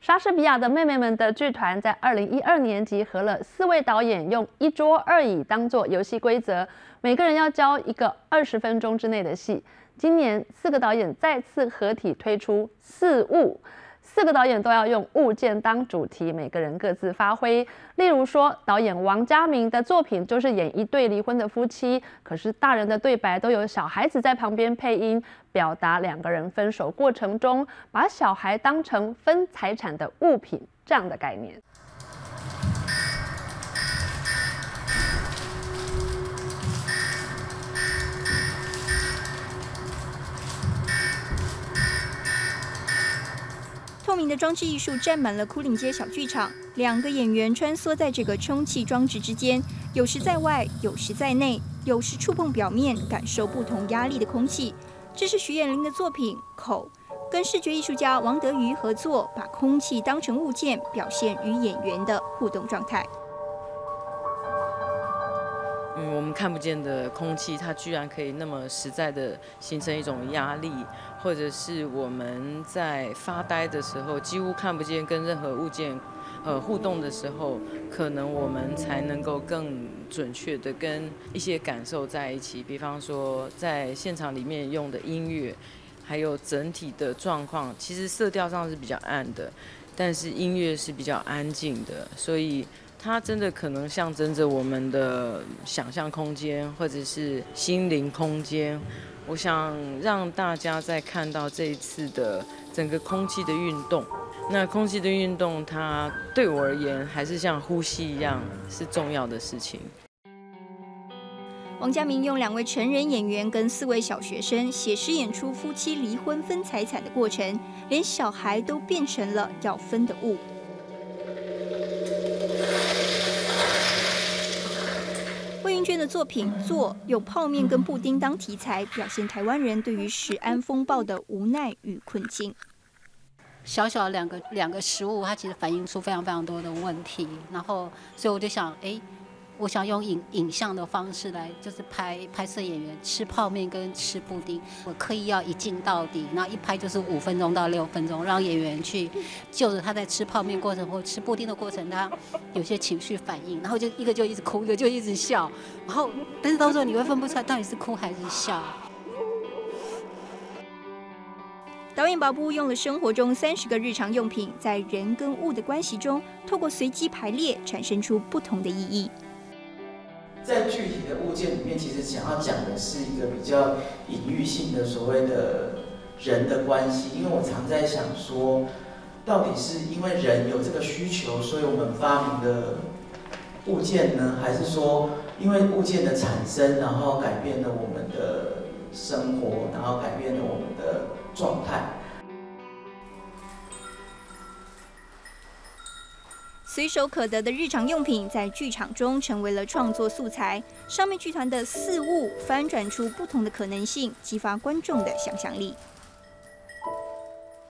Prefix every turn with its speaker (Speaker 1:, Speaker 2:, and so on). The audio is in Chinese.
Speaker 1: 莎士比亚的妹妹们的剧团在二零一二年集合了四位导演，用一桌二椅当做游戏规则，每个人要教一个二十分钟之内的戏。今年四个导演再次合体推出四物。四个导演都要用物件当主题，每个人各自发挥。例如说，导演王家明的作品就是演一对离婚的夫妻，可是大人的对白都有小孩子在旁边配音，表达两个人分手过程中把小孩当成分财产的物品这样的概念。
Speaker 2: 的装置艺术占满了枯岭街小剧场，两个演员穿梭在这个充气装置之间，有时在外，有时在内，有时触碰表面，感受不同压力的空气。这是徐艳玲的作品《口》，跟视觉艺术家王德瑜合作，把空气当成物件，表现与演员的互动状态。
Speaker 3: 嗯，我们看不见的空气，它居然可以那么实在的形成一种压力。或者是我们在发呆的时候，几乎看不见跟任何物件，呃互动的时候，可能我们才能够更准确的跟一些感受在一起。比方说，在现场里面用的音乐，还有整体的状况，其实色调上是比较暗的，但是音乐是比较安静的，所以它真的可能象征着我们的想象空间，或者是心灵空间。我想让大家在看到这一次的整个空气的运动，那空气的运动，它对我而言还是像呼吸一样是重要的事情。
Speaker 2: 王家明用两位成人演员跟四位小学生写诗演出夫妻离婚分财产的过程，连小孩都变成了要分的物。的作品做有泡面跟布丁当题材，表现台湾人对于食安风暴的无奈与困境。
Speaker 4: 小小两个两个食物，它其实反映出非常非常多的问题。然后，所以我就想，哎。我想用影影像的方式来，就是拍拍摄演员吃泡面跟吃布丁。我刻意要一镜到底，然后一拍就是五分钟到六分钟，让演员去就着他在吃泡面过程或吃布丁的过程，他有些情绪反应，然后就一个就一直哭，一个就一直笑，然后但是到时候你会分不出来到底是哭还是笑。
Speaker 2: 导演宝布用了生活中三十个日常用品，在人跟物的关系中，透过随机排列，产生出不同的意义。
Speaker 5: 在具体的物件里面，其实想要讲的是一个比较隐喻性的所谓的人的关系。因为我常在想说，到底是因为人有这个需求，所以我们发明的物件呢，还是说因为物件的产生，然后改变了我们的生活，然后改变了我们的状态？
Speaker 2: 随手可得的日常用品在剧场中成为了创作素材。上面剧团的四物翻转出不同的可能性，激发观众的想象力。